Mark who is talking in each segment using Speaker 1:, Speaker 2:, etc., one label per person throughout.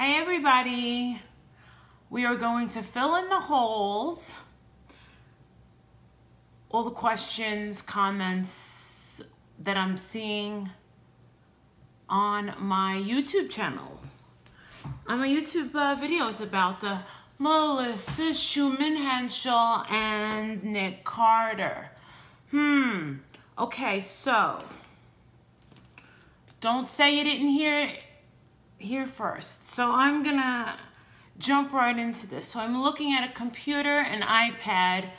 Speaker 1: Hey everybody, we are going to fill in the holes, all the questions, comments that I'm seeing on my YouTube channels. On my YouTube uh, videos about the Melissa Schuman Henschel and Nick Carter. Hmm, okay, so don't say you didn't hear here first. So I'm gonna jump right into this. So I'm looking at a computer, an iPad,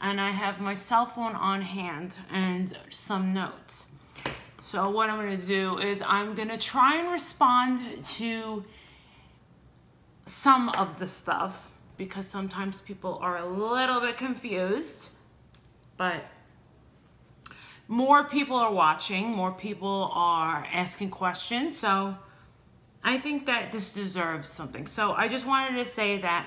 Speaker 1: and I have my cell phone on hand and some notes. So what I'm gonna do is I'm gonna try and respond to some of the stuff because sometimes people are a little bit confused, but more people are watching, more people are asking questions. So I think that this deserves something. So I just wanted to say that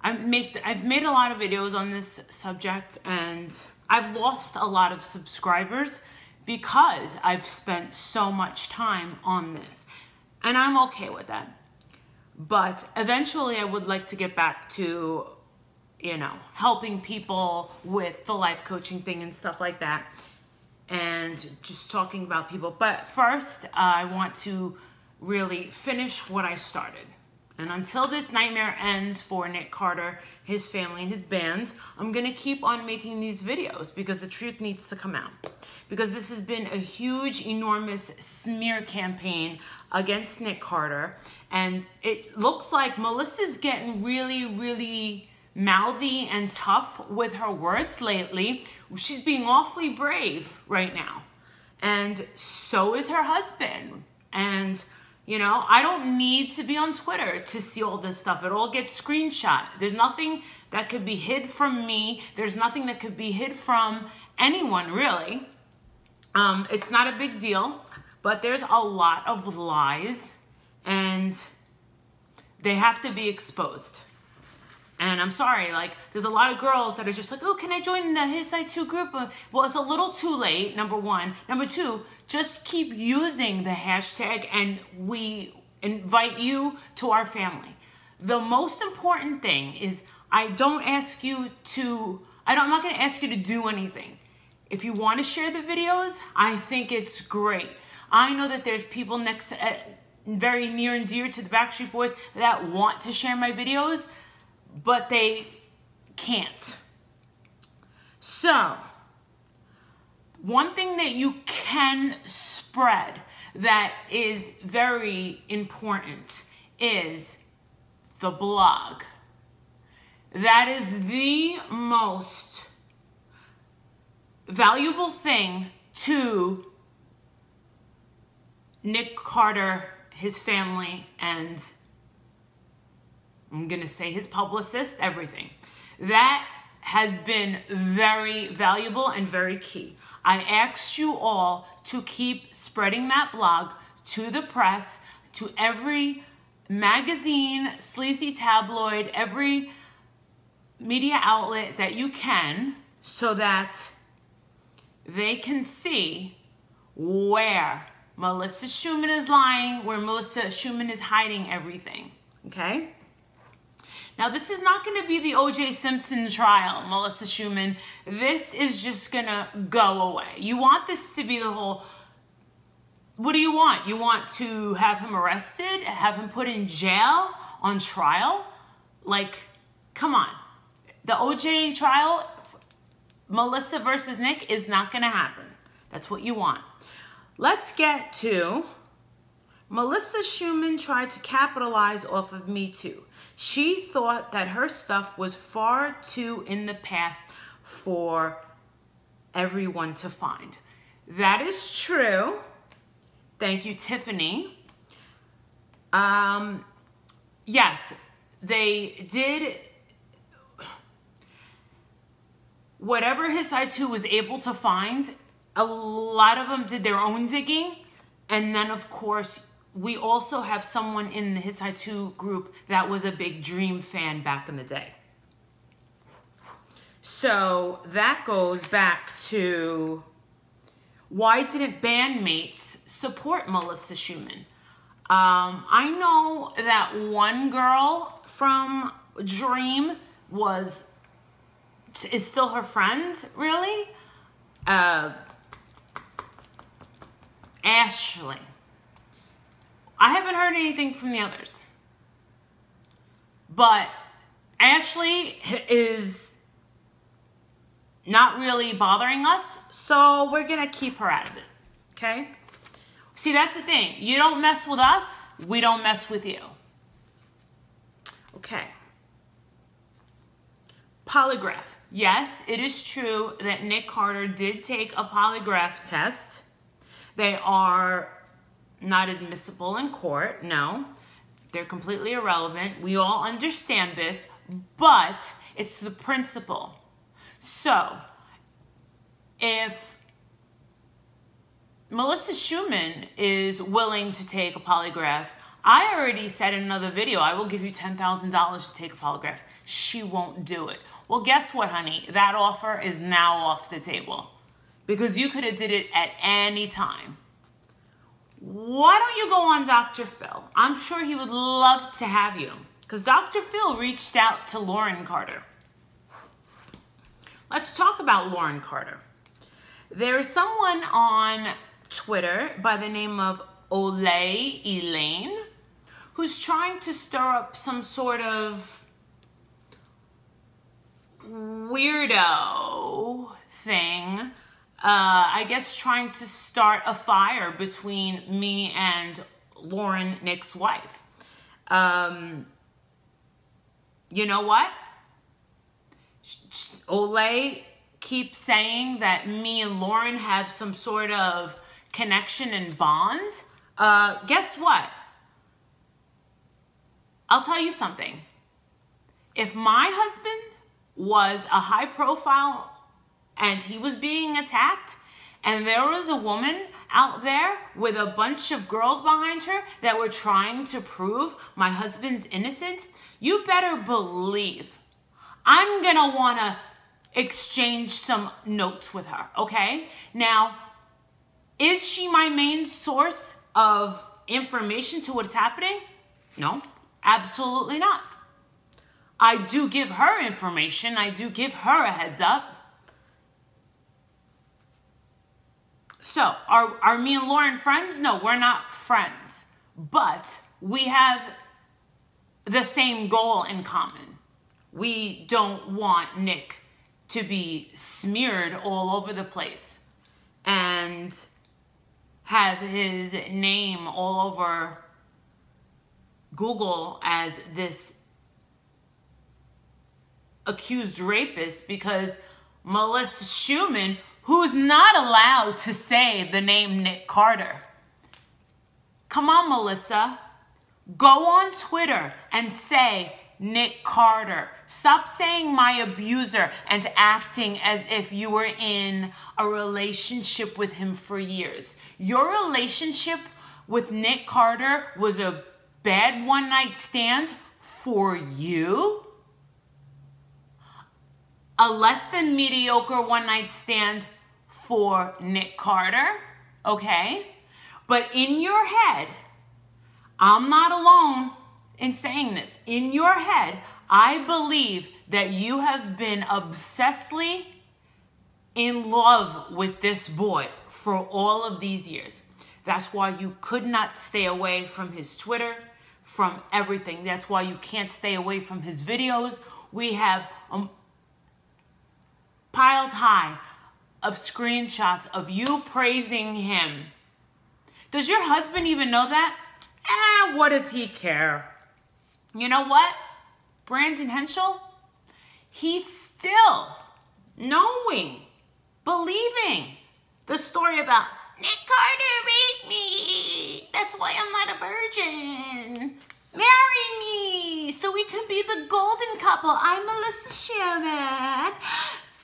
Speaker 1: I've made, I've made a lot of videos on this subject and I've lost a lot of subscribers because I've spent so much time on this. And I'm okay with that. But eventually I would like to get back to, you know, helping people with the life coaching thing and stuff like that. And just talking about people. But first, uh, I want to really finish what I started. And until this nightmare ends for Nick Carter, his family, and his band, I'm to keep on making these videos because the truth needs to come out. Because this has been a huge, enormous smear campaign against Nick Carter. And it looks like Melissa's getting really, really mouthy and tough with her words lately. She's being awfully brave right now. And so is her husband. And you know, I don't need to be on Twitter to see all this stuff. It all gets screenshot. There's nothing that could be hid from me. There's nothing that could be hid from anyone, really. Um, it's not a big deal, but there's a lot of lies and they have to be exposed. And I'm sorry, like, there's a lot of girls that are just like, oh, can I join the His Side 2 group? Uh, well, it's a little too late, number one. Number two, just keep using the hashtag and we invite you to our family. The most important thing is I don't ask you to, I don't, I'm not gonna ask you to do anything. If you wanna share the videos, I think it's great. I know that there's people next, uh, very near and dear to the Backstreet Boys that want to share my videos but they can't. So, one thing that you can spread that is very important is the blog. That is the most valuable thing to Nick Carter, his family, and I'm going to say his publicist, everything. That has been very valuable and very key. I asked you all to keep spreading that blog to the press, to every magazine, sleazy tabloid, every media outlet that you can so that they can see where Melissa Schuman is lying, where Melissa Schuman is hiding everything. Okay? Now, this is not going to be the O.J. Simpson trial, Melissa Schuman. This is just going to go away. You want this to be the whole... What do you want? You want to have him arrested? Have him put in jail on trial? Like, come on. The O.J. trial, Melissa versus Nick, is not going to happen. That's what you want. Let's get to Melissa Schuman tried to capitalize off of Me Too. She thought that her stuff was far too in the past for everyone to find. That is true. Thank you, Tiffany. Um, yes, they did whatever his side two was able to find, a lot of them did their own digging. And then, of course, we also have someone in the His Side 2 group that was a big Dream fan back in the day. So that goes back to why didn't bandmates support Melissa Schuman? Um, I know that one girl from Dream was is still her friend, really. Uh, Ashley. I haven't heard anything from the others. But Ashley is not really bothering us, so we're going to keep her out of it. Okay? See, that's the thing. You don't mess with us, we don't mess with you. Okay. Polygraph. Yes, it is true that Nick Carter did take a polygraph test. They are not admissible in court, no. They're completely irrelevant. We all understand this, but it's the principle. So, if Melissa Schuman is willing to take a polygraph, I already said in another video, I will give you $10,000 to take a polygraph. She won't do it. Well, guess what, honey? That offer is now off the table because you could have did it at any time why don't you go on Dr. Phil? I'm sure he would love to have you because Dr. Phil reached out to Lauren Carter. Let's talk about Lauren Carter. There is someone on Twitter by the name of Olay Elaine who's trying to stir up some sort of weirdo thing uh, I guess, trying to start a fire between me and Lauren, Nick's wife. Um, you know what? Olay keeps saying that me and Lauren have some sort of connection and bond. Uh, guess what? I'll tell you something. If my husband was a high profile and he was being attacked and there was a woman out there with a bunch of girls behind her that were trying to prove my husband's innocence, you better believe I'm gonna wanna exchange some notes with her, okay? Now, is she my main source of information to what's happening? No, absolutely not. I do give her information, I do give her a heads up. So, are, are me and Lauren friends? No, we're not friends. But we have the same goal in common. We don't want Nick to be smeared all over the place and have his name all over Google as this accused rapist because Melissa Schuman who's not allowed to say the name Nick Carter. Come on, Melissa. Go on Twitter and say Nick Carter. Stop saying my abuser and acting as if you were in a relationship with him for years. Your relationship with Nick Carter was a bad one night stand for you? A less than mediocre one night stand for Nick Carter, okay? But in your head, I'm not alone in saying this. In your head, I believe that you have been obsessively in love with this boy for all of these years. That's why you could not stay away from his Twitter, from everything. That's why you can't stay away from his videos. We have um, piled high of screenshots of you praising him. Does your husband even know that? Eh, what does he care? You know what? Brandon Henschel, he's still knowing, believing the story about Nick Carter raped me. That's why I'm not a virgin. Marry me so we can be the golden couple. I'm Melissa Schuman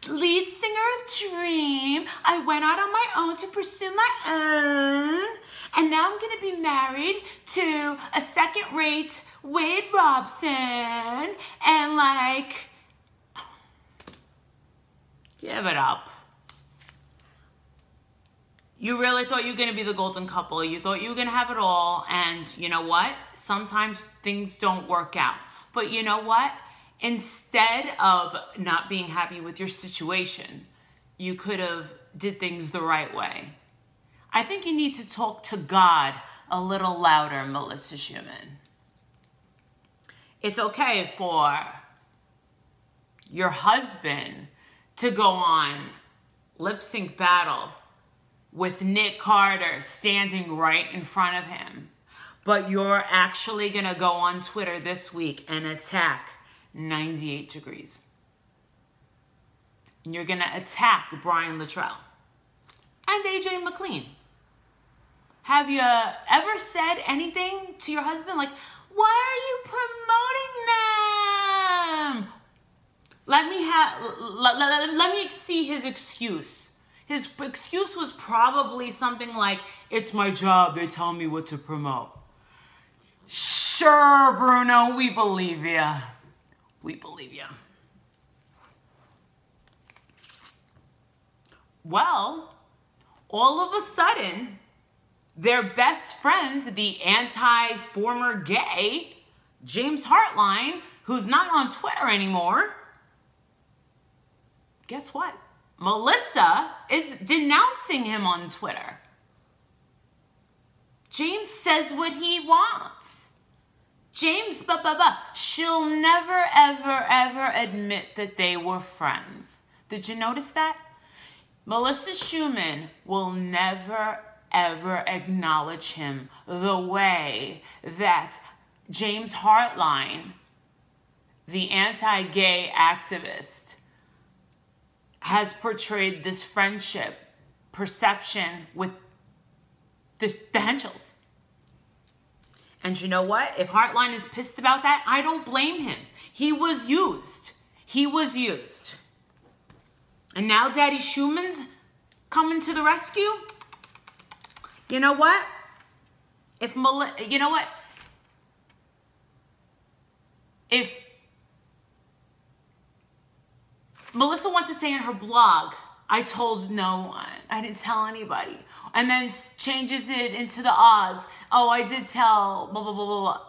Speaker 1: lead singer of Dream. I went out on my own to pursue my own. And now I'm going to be married to a second rate Wade Robson. And like, give it up. you really thought you were going to be the golden couple. You thought you were going to have it all. And you know what? Sometimes things don't work out. But you know what? Instead of not being happy with your situation, you could have did things the right way. I think you need to talk to God a little louder, Melissa Schuman. It's okay for your husband to go on lip sync battle with Nick Carter standing right in front of him. But you're actually going to go on Twitter this week and attack 98 degrees. And you're going to attack Brian Littrell and AJ McLean. Have you uh, ever said anything to your husband like, why are you promoting them? Let me have let, let, let me see his excuse. His excuse was probably something like, it's my job, they tell me what to promote. Sure, Bruno, we believe you. We believe you. Well, all of a sudden, their best friend, the anti-former gay, James Hartline, who's not on Twitter anymore, guess what? Melissa is denouncing him on Twitter. James says what he wants. James, ba ba ba, she'll never, ever, ever admit that they were friends. Did you notice that? Melissa Schuman will never, ever acknowledge him the way that James Hartline, the anti gay activist, has portrayed this friendship perception with the, the Henschels. And you know what? If Hartline is pissed about that, I don't blame him. He was used. He was used. And now Daddy Schuman's coming to the rescue. You know what? If Mel- you know what? If Melissa wants to say in her blog, I told no one. I didn't tell anybody. And then changes it into the Oz. Oh, I did tell, blah, blah, blah, blah, blah.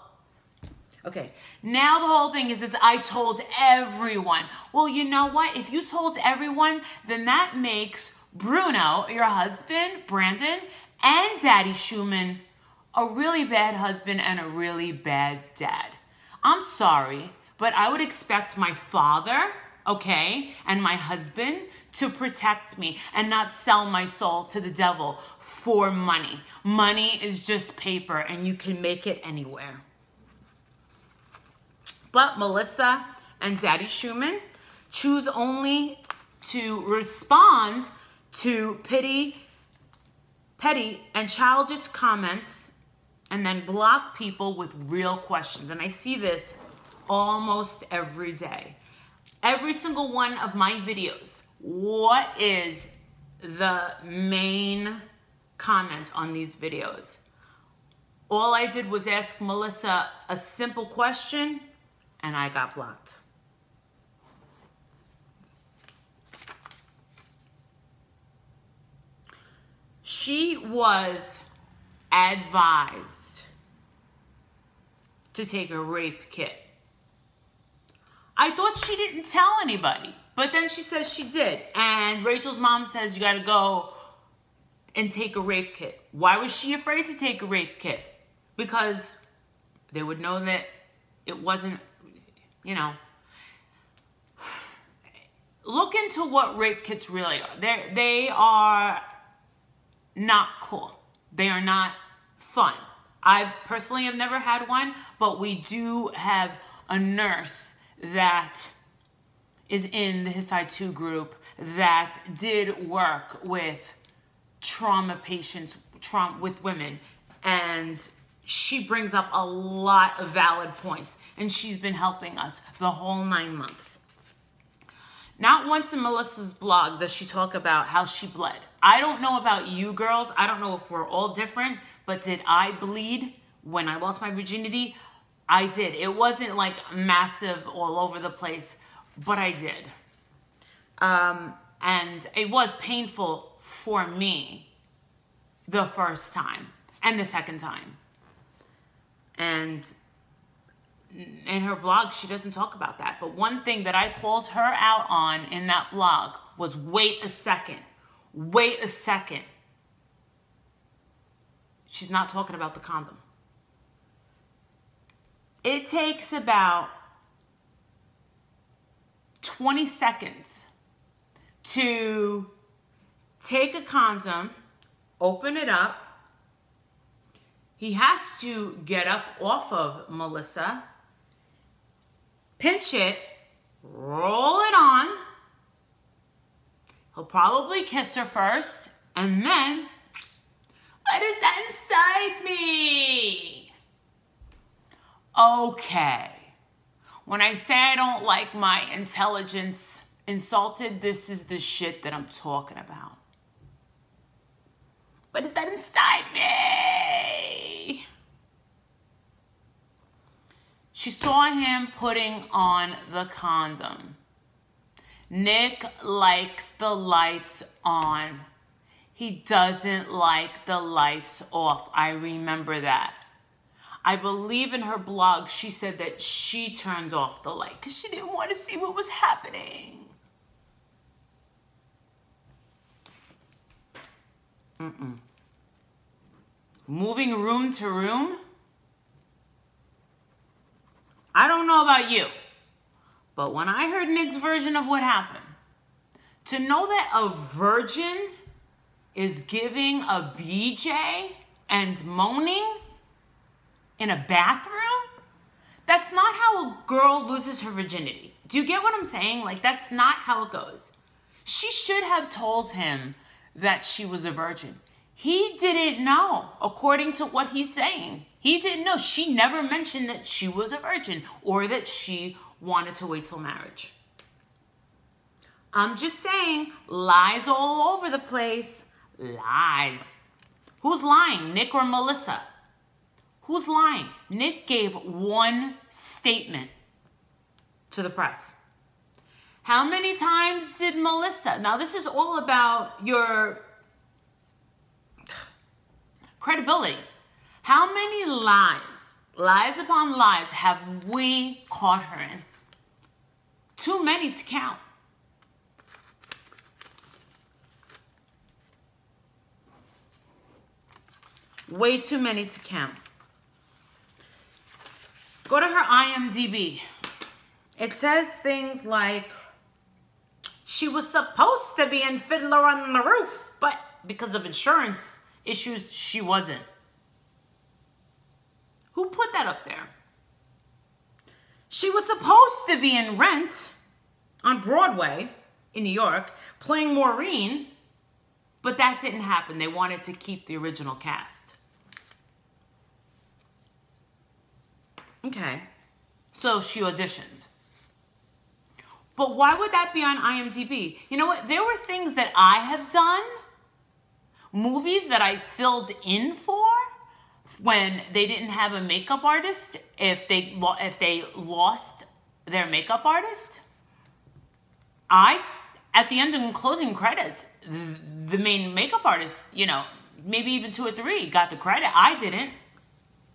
Speaker 1: Okay, now the whole thing is, is I told everyone. Well, you know what? If you told everyone, then that makes Bruno, your husband, Brandon, and Daddy Schuman a really bad husband and a really bad dad. I'm sorry, but I would expect my father okay, and my husband to protect me and not sell my soul to the devil for money. Money is just paper and you can make it anywhere. But Melissa and Daddy Schuman choose only to respond to pity, petty, and childish comments and then block people with real questions. And I see this almost every day every single one of my videos, what is the main comment on these videos? All I did was ask Melissa a simple question and I got blocked. She was advised to take a rape kit. I thought she didn't tell anybody. But then she says she did. And Rachel's mom says you got to go and take a rape kit. Why was she afraid to take a rape kit? Because they would know that it wasn't, you know. Look into what rape kits really are. They're, they are not cool. They are not fun. I personally have never had one, but we do have a nurse that is in the His 2 group that did work with trauma patients, trauma with women, and she brings up a lot of valid points, and she's been helping us the whole nine months. Not once in Melissa's blog does she talk about how she bled. I don't know about you girls. I don't know if we're all different, but did I bleed when I lost my virginity? I did. It wasn't like massive all over the place, but I did. Um, and it was painful for me. the first time and the second time. And in her blog, she doesn't talk about that. But one thing that I called her out on in that blog was wait a second. Wait a second. She's not talking about the condom. It takes about 20 seconds to take a condom, open it up. He has to get up off of Melissa, pinch it, roll it on. He'll probably kiss her first, and then, what is that inside me? Okay. When I say I don't like my intelligence insulted, this is the shit that I'm talking about. What is that inside me? She saw him putting on the condom. Nick likes the lights on. He doesn't like the lights off. I remember that. I believe in her blog, she said that she turned off the light because she didn't want to see what was happening. Mm-mm. Moving room to room? I don't know about you, but when I heard Nick's version of what happened, to know that a virgin is giving a BJ and moaning in a bathroom, that's not how a girl loses her virginity. Do you get what I'm saying? Like, that's not how it goes. She should have told him that she was a virgin. He didn't know, according to what he's saying. He didn't know. She never mentioned that she was a virgin or that she wanted to wait till marriage. I'm just saying, lies all over the place. Lies. Who's lying, Nick or Melissa? Who's lying? Nick gave one statement to the press. How many times did Melissa? Now, this is all about your credibility. How many lies, lies upon lies, have we caught her in? Too many to count. Way too many to count. Go to her IMDb. It says things like, she was supposed to be in Fiddler on the Roof, but because of insurance issues, she wasn't. Who put that up there? She was supposed to be in Rent on Broadway in New York playing Maureen, but that didn't happen. They wanted to keep the original cast. Okay, so she auditioned. But why would that be on IMDb? You know what? There were things that I have done, movies that I filled in for when they didn't have a makeup artist, if they if they lost their makeup artist. I at the end of closing credits, the main makeup artist, you know, maybe even two or three got the credit. I didn't.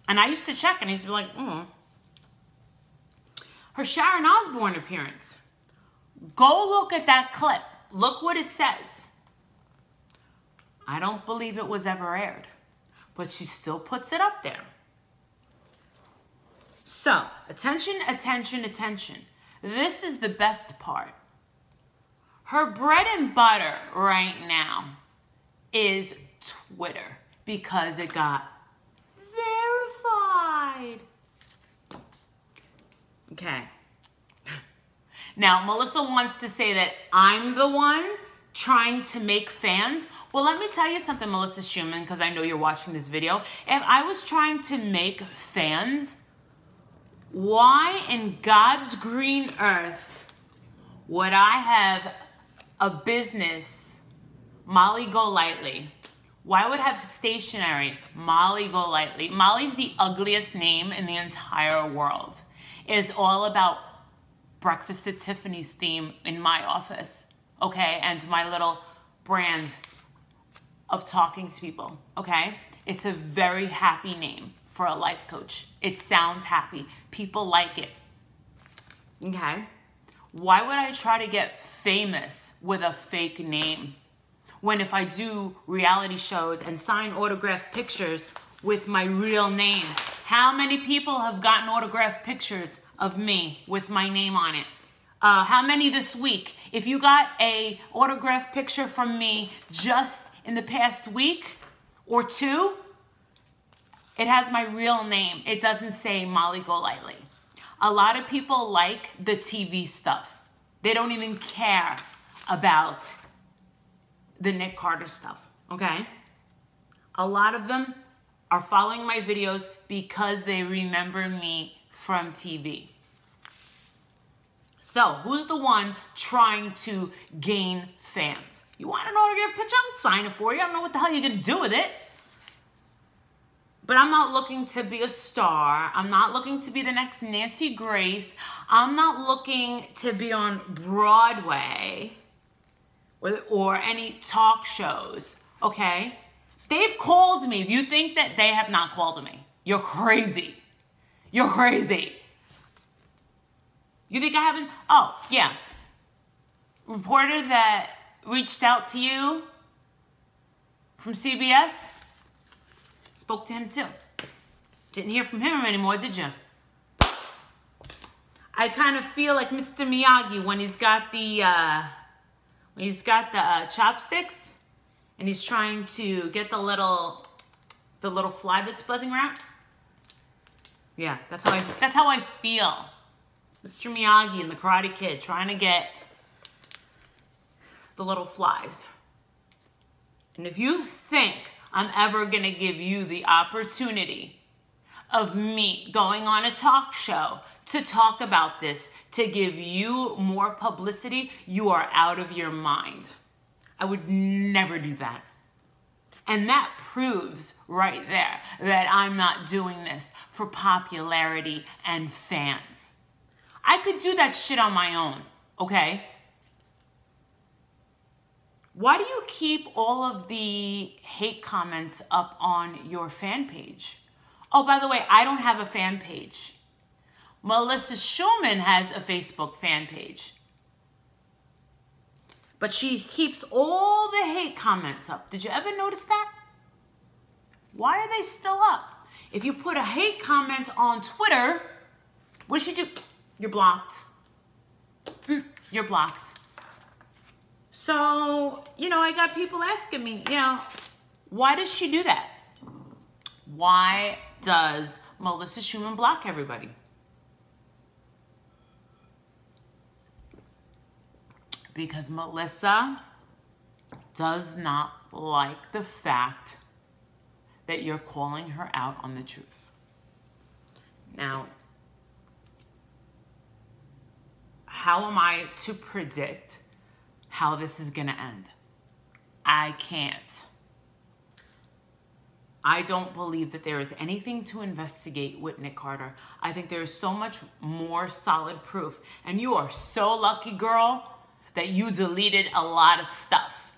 Speaker 1: And I used to check and I used to be like, hmm. Her Sharon Osbourne appearance. Go look at that clip. Look what it says. I don't believe it was ever aired, but she still puts it up there. So, attention, attention, attention. This is the best part. Her bread and butter right now is Twitter because it got verified. Okay. Now, Melissa wants to say that I'm the one trying to make fans. Well, let me tell you something, Melissa Schuman, because I know you're watching this video. If I was trying to make fans, why in God's green earth would I have a business, Molly Golightly? Why would I have stationery, Molly Golightly? Molly's the ugliest name in the entire world. It's all about Breakfast at Tiffany's theme in my office, okay? And my little brand of talking to people, okay? It's a very happy name for a life coach. It sounds happy. People like it. Okay? Why would I try to get famous with a fake name? When if I do reality shows and sign autograph pictures with my real name, how many people have gotten autograph pictures of me with my name on it? Uh, how many this week? If you got a autograph picture from me just in the past week or two, it has my real name. It doesn't say Molly Golightly. A lot of people like the TV stuff. They don't even care about the Nick Carter stuff, okay? A lot of them are following my videos because they remember me from TV. So, who's the one trying to gain fans? You want an autograph picture? Sign it for you. I don't know what the hell you're going to do with it. But I'm not looking to be a star. I'm not looking to be the next Nancy Grace. I'm not looking to be on Broadway or, or any talk shows, okay? They've called me. You think that they have not called me, you're crazy. You're crazy. You think I haven't? Oh, yeah. Reporter that reached out to you from CBS spoke to him too. Didn't hear from him anymore, did you? I kind of feel like Mr. Miyagi when he's got the uh, when he's got the uh, chopsticks and he's trying to get the little the little fly that's buzzing around. Yeah, that's how I that's how I feel. Mr. Miyagi and the Karate Kid trying to get the little flies. And if you think I'm ever going to give you the opportunity of me going on a talk show to talk about this, to give you more publicity, you are out of your mind. I would never do that. And that proves right there that I'm not doing this for popularity and fans. I could do that shit on my own, okay? Why do you keep all of the hate comments up on your fan page? Oh, by the way, I don't have a fan page. Melissa Schuman has a Facebook fan page. But she keeps all the hate comments up. Did you ever notice that? Why are they still up? If you put a hate comment on Twitter, what does she do? You're blocked. You're blocked. So, you know, I got people asking me, you know, why does she do that? Why does Melissa Schuman block everybody? Because Melissa does not like the fact that you're calling her out on the truth. Now, how am I to predict how this is going to end? I can't. I don't believe that there is anything to investigate with Nick Carter. I think there is so much more solid proof. And you are so lucky, girl, that you deleted a lot of stuff.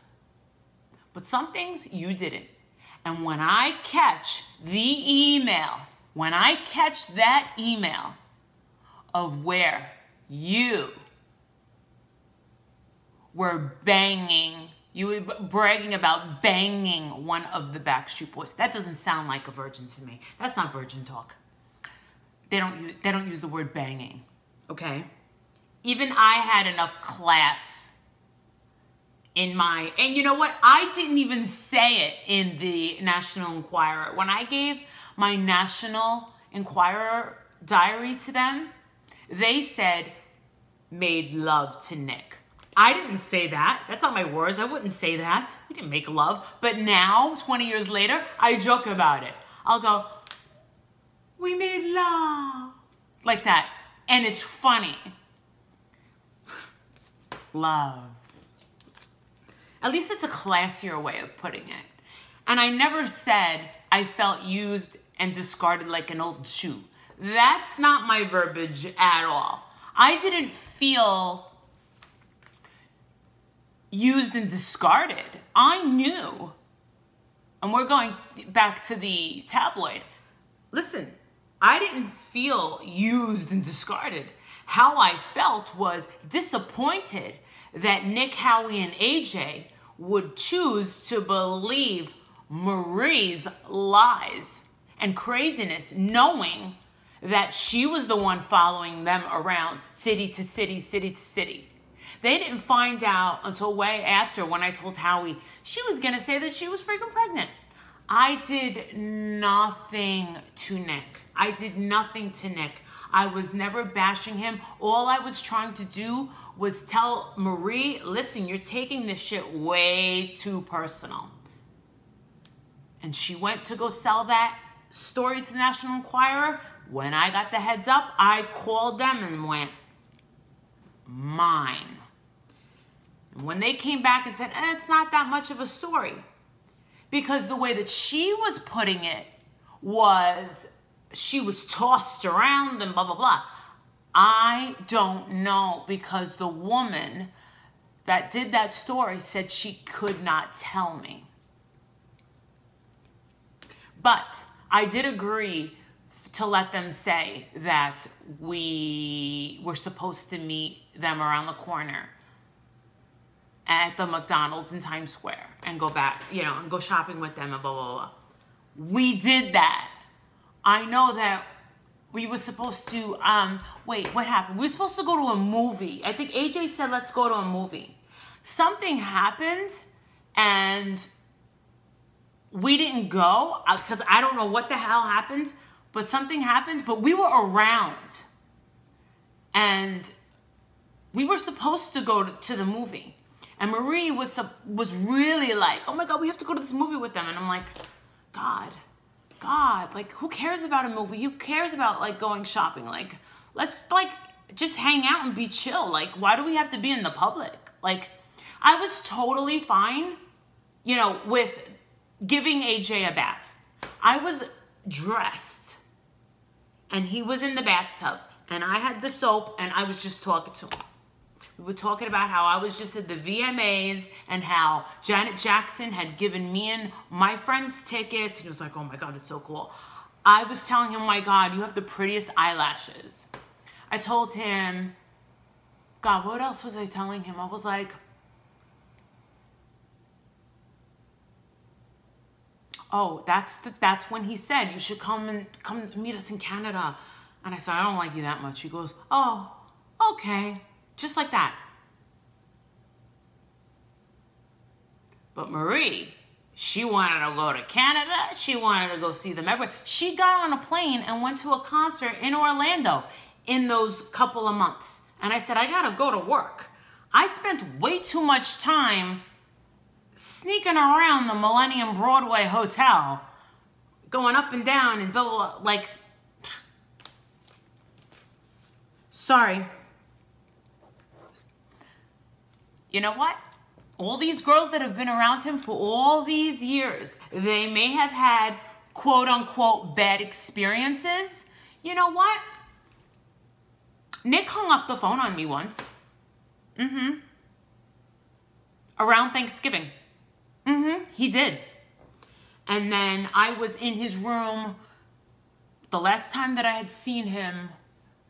Speaker 1: But some things you didn't. And when I catch the email, when I catch that email of where you were banging, you were bragging about banging one of the Backstreet Boys. That doesn't sound like a virgin to me. That's not virgin talk. They don't use, they don't use the word banging, okay? Even I had enough class in my, and you know what? I didn't even say it in the National Enquirer. When I gave my National Enquirer diary to them, they said, made love to Nick. I didn't say that. That's not my words. I wouldn't say that. We didn't make love. But now, 20 years later, I joke about it. I'll go, we made love. Like that. And it's funny. Love. At least it's a classier way of putting it. And I never said I felt used and discarded like an old shoe. That's not my verbiage at all. I didn't feel used and discarded. I knew and we're going back to the tabloid. Listen, I didn't feel used and discarded. How I felt was disappointed that Nick, Howie, and AJ would choose to believe Marie's lies and craziness, knowing that she was the one following them around city to city, city to city. They didn't find out until way after when I told Howie she was going to say that she was freaking pregnant. I did nothing to Nick. I did nothing to Nick. I was never bashing him. All I was trying to do was tell Marie, listen, you're taking this shit way too personal. And she went to go sell that story to the National Enquirer. When I got the heads up, I called them and went, mine. And when they came back and said, eh, it's not that much of a story, because the way that she was putting it was she was tossed around and blah, blah, blah. I don't know because the woman that did that story said she could not tell me. But I did agree to let them say that we were supposed to meet them around the corner at the McDonald's in Times Square and go back, you know, and go shopping with them and blah, blah, blah. We did that. I know that we were supposed to, um, wait, what happened? We were supposed to go to a movie. I think AJ said, let's go to a movie. Something happened and we didn't go because uh, I don't know what the hell happened, but something happened, but we were around. And we were supposed to go to, to the movie. And Marie was was really like, oh my God, we have to go to this movie with them. And I'm like, God, God, like who cares about a movie? Who cares about like going shopping? Like, let's like just hang out and be chill. Like, why do we have to be in the public? Like, I was totally fine, you know, with giving AJ a bath. I was dressed and he was in the bathtub and I had the soap and I was just talking to him. We were talking about how I was just at the VMAs and how Janet Jackson had given me and my friends tickets. And He was like, oh my God, that's so cool. I was telling him, oh my God, you have the prettiest eyelashes. I told him, God, what else was I telling him? I was like, oh, that's the, that's when he said you should come and come meet us in Canada. And I said, I don't like you that much. He goes, oh, okay. Just like that. But Marie, she wanted to go to Canada. She wanted to go see them everywhere. She got on a plane and went to a concert in Orlando in those couple of months. And I said, I got to go to work. I spent way too much time sneaking around the Millennium Broadway Hotel, going up and down and blah, blah, blah like, sorry. You know what? All these girls that have been around him for all these years, they may have had quote unquote bad experiences. You know what? Nick hung up the phone on me once. Mm-hmm. Around Thanksgiving. Mm-hmm. He did. And then I was in his room. The last time that I had seen him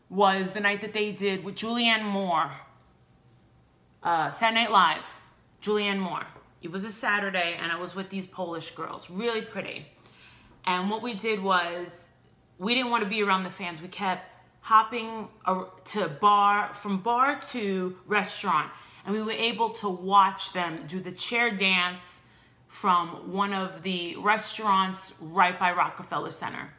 Speaker 1: was the night that they did with Julianne Moore uh, Saturday Night Live, Julianne Moore. It was a Saturday, and I was with these Polish girls, really pretty. And what we did was, we didn't want to be around the fans. We kept hopping to bar, from bar to restaurant, and we were able to watch them do the chair dance from one of the restaurants right by Rockefeller Center.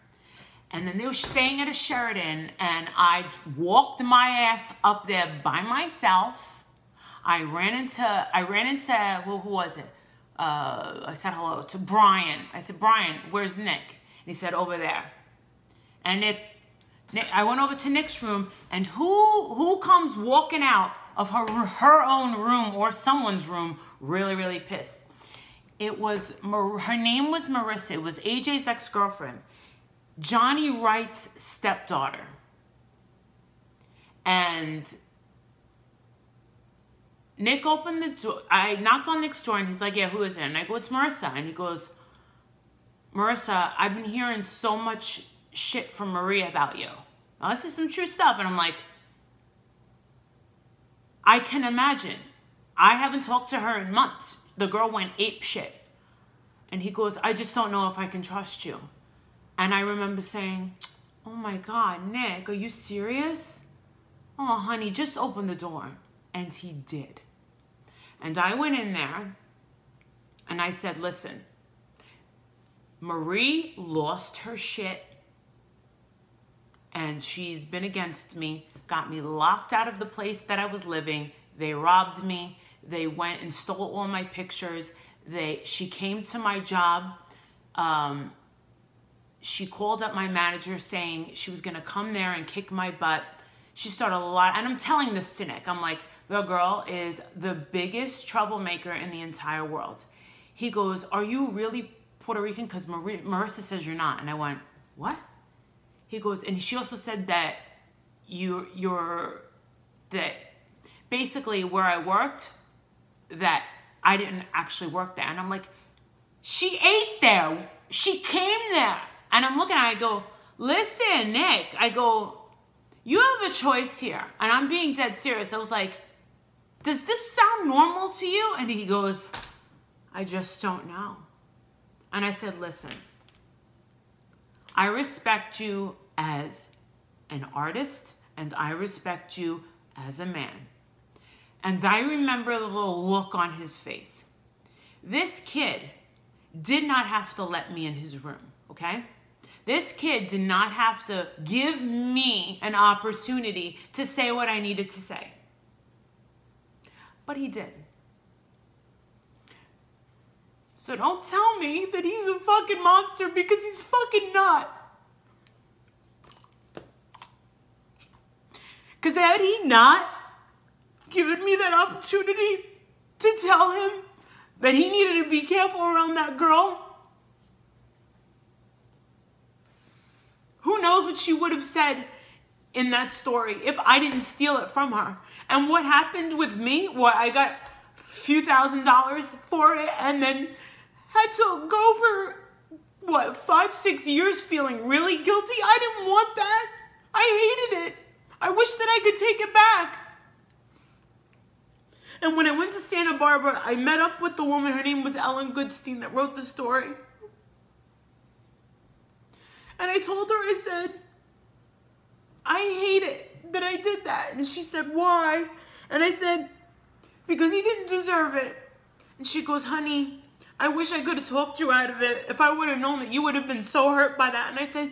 Speaker 1: And then they were staying at a Sheraton, and I walked my ass up there by myself I ran into, I ran into, well, who was it? Uh, I said hello to Brian. I said, Brian, where's Nick? And he said, over there. And Nick, Nick, I went over to Nick's room, and who who comes walking out of her her own room or someone's room, really really pissed? It was her name was Marissa. It was AJ's ex girlfriend, Johnny Wright's stepdaughter, and Nick opened the door. I knocked on Nick's door and he's like, yeah, who is it? And I go, it's Marissa. And he goes, Marissa, I've been hearing so much shit from Maria about you. Now, this is some true stuff. And I'm like, I can imagine. I haven't talked to her in months. The girl went ape shit. And he goes, I just don't know if I can trust you. And I remember saying, Oh my God, Nick, are you serious? Oh, honey, just open the door. And he did. And I went in there and I said, Listen, Marie lost her shit and she's been against me, got me locked out of the place that I was living. They robbed me. They went and stole all my pictures. They she came to my job. Um, she called up my manager saying she was gonna come there and kick my butt. She started a lot, and I'm telling this to Nick. I'm like, the girl is the biggest troublemaker in the entire world. He goes, Are you really Puerto Rican? Because Marissa says you're not. And I went, What? He goes, and she also said that you you're that basically where I worked, that I didn't actually work there. And I'm like, she ate there. She came there. And I'm looking at her, I go, listen, Nick. I go, you have a choice here. And I'm being dead serious. I was like, does this sound normal to you? And he goes, I just don't know. And I said, listen, I respect you as an artist and I respect you as a man. And I remember the little look on his face. This kid did not have to let me in his room, okay? This kid did not have to give me an opportunity to say what I needed to say. But he did. So don't tell me that he's a fucking monster because he's fucking not. Because had he not given me that opportunity to tell him that he needed to be careful around that girl, who knows what she would have said in that story if I didn't steal it from her. And what happened with me, what I got a few thousand dollars for it and then had to go for what five, six years feeling really guilty. I didn't want that. I hated it. I wish that I could take it back. And when I went to Santa Barbara, I met up with the woman, her name was Ellen Goodstein, that wrote the story. And I told her, I said, I hate it that I did that. And she said, why? And I said, because he didn't deserve it. And she goes, honey, I wish I could have talked you out of it if I would have known that you would have been so hurt by that. And I said,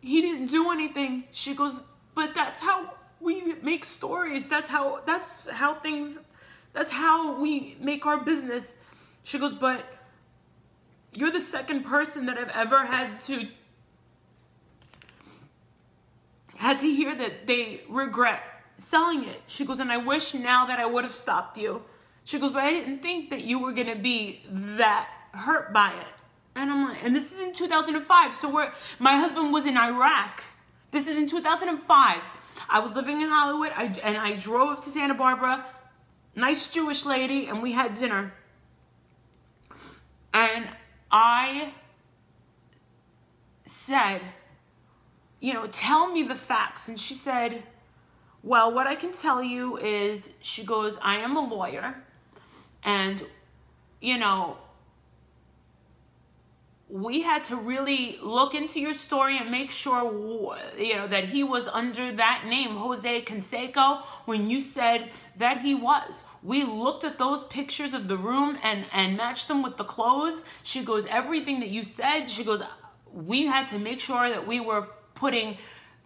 Speaker 1: he didn't do anything. She goes, but that's how we make stories. That's how that's how things that's how we make our business. She goes, but you're the second person that I've ever had to had to hear that they regret selling it. She goes, and I wish now that I would have stopped you. She goes, but I didn't think that you were gonna be that hurt by it. And I'm like, and this is in 2005. So we're my husband was in Iraq this is in 2005. I was living in Hollywood I, and I drove up to Santa Barbara. Nice Jewish lady, and we had dinner. And I said, you know, tell me the facts. And she said, well, what I can tell you is, she goes, I am a lawyer. And, you know, we had to really look into your story and make sure you know that he was under that name Jose Canseco when you said that he was we looked at those pictures of the room and and matched them with the clothes she goes everything that you said she goes we had to make sure that we were putting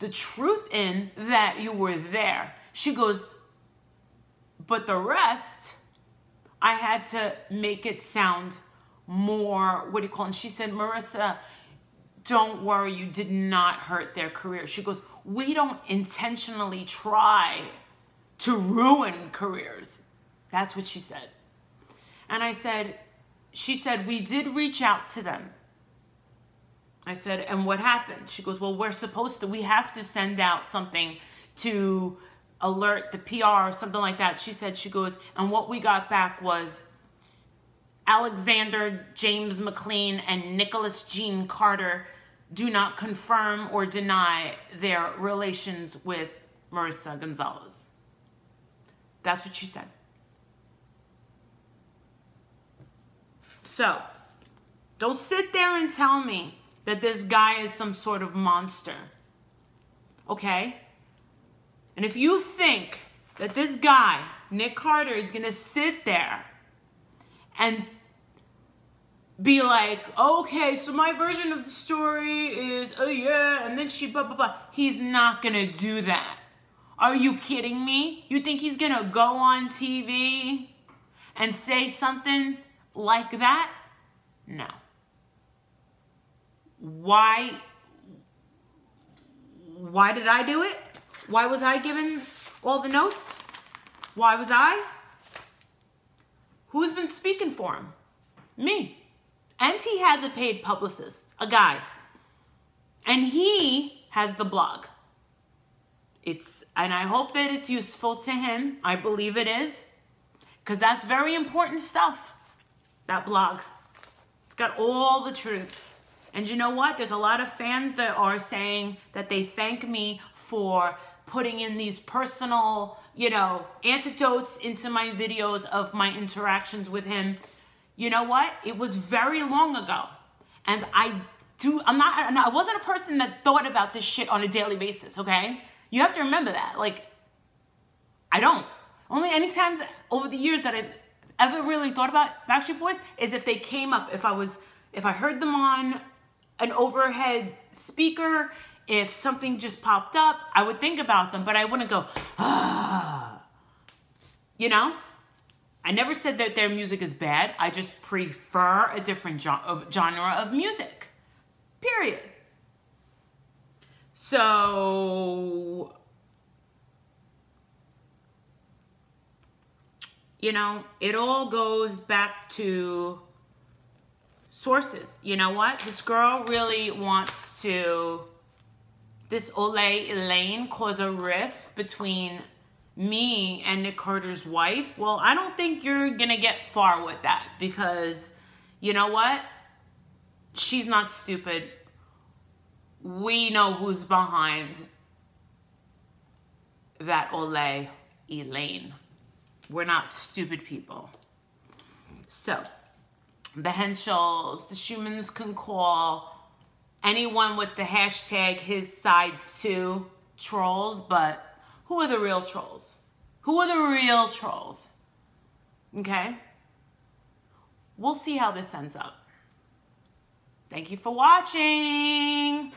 Speaker 1: the truth in that you were there she goes but the rest I had to make it sound more, what do you call it? And she said, Marissa, don't worry, you did not hurt their career. She goes, we don't intentionally try to ruin careers. That's what she said. And I said, she said, we did reach out to them. I said, and what happened? She goes, well, we're supposed to, we have to send out something to alert the PR or something like that. She said, she goes, and what we got back was, Alexander James McLean and Nickolas Gene Carter do not confirm or deny their relations with Marissa Gonzalez. That's what she said. So, don't sit there and tell me that this guy is some sort of monster. Okay? And if you think that this guy, Nick Carter, is going to sit there and be like, okay, so my version of the story is, oh yeah, and then she blah, blah, blah. He's not going to do that. Are you kidding me? You think he's going to go on TV and say something like that? No. Why? Why did I do it? Why was I given all the notes? Why was I? Who's been speaking for him? Me. And he has a paid publicist, a guy. And he has the blog. It's and I hope that it's useful to him. I believe it is. Cuz that's very important stuff. That blog. It's got all the truth. And you know what? There's a lot of fans that are saying that they thank me for putting in these personal, you know, antidotes into my videos of my interactions with him. You know what? It was very long ago. And I do, I'm not, I wasn't a person that thought about this shit on a daily basis, okay? You have to remember that. Like, I don't. Only any times over the years that I ever really thought about Backstreet Boys is if they came up, if I was, if I heard them on an overhead speaker, if something just popped up, I would think about them, but I wouldn't go, ah. You know? I never said that their music is bad. I just prefer a different genre of music. Period. So, you know, it all goes back to sources. You know what? This girl really wants to, this Olay Elaine cause a rift between me and Nick Carter's wife. Well, I don't think you're going to get far with that because, you know what? She's not stupid we know who's behind that Olay Elaine. We're not stupid people. So, the Henschels, the Schumans can call anyone with the hashtag his side two trolls, but who are the real trolls? Who are the real trolls? Okay? We'll see how this ends up. Thank you for watching.